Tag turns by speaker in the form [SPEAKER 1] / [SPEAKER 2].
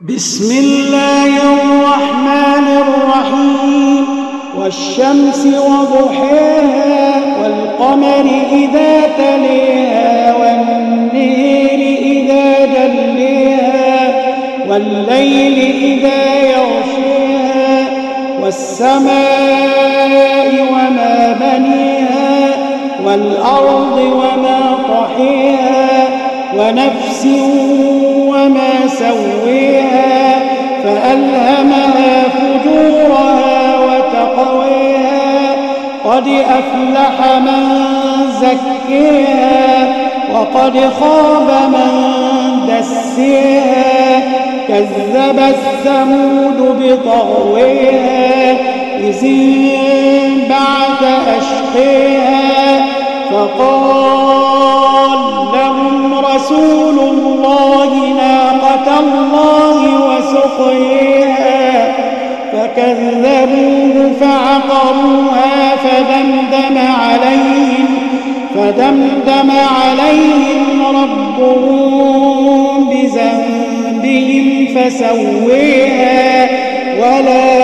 [SPEAKER 1] بسم الله الرحمن الرحيم والشمس وضحاها والقمر إذا تليها والنهر إذا جليها والليل إذا يغشيها والسماء وما بنيها والأرض وما طحيها ونفس وما سويها فألهمها فجورها وتقويها قد أفلح من زكيها وقد خاب من دسيها كذب الثمود بطغويها إذ انبعث أشقيها فقال لهم رسول الله ناقة الله وسقيها فكذبوه فعقروها فدمدم عليهم فدمدم عليهم ربهم بذنبهم فسويها ولا